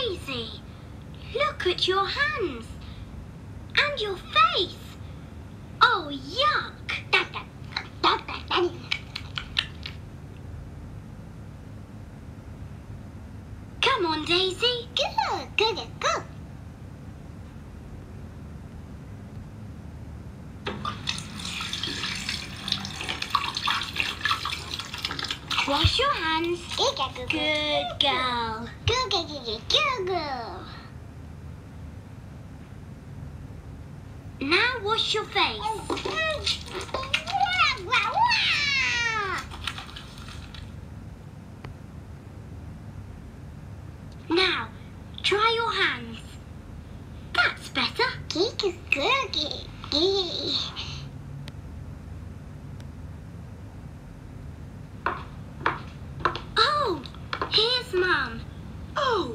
Daisy, look at your hands. And your face. Oh, yuck. Come on, Daisy. Good, good, good. Wash your hands. Good, girl. Good, good, good, good. Now wash your face. Now, try your hands. That's better. Cake is. Yay. Oh, here's Mum. Oh,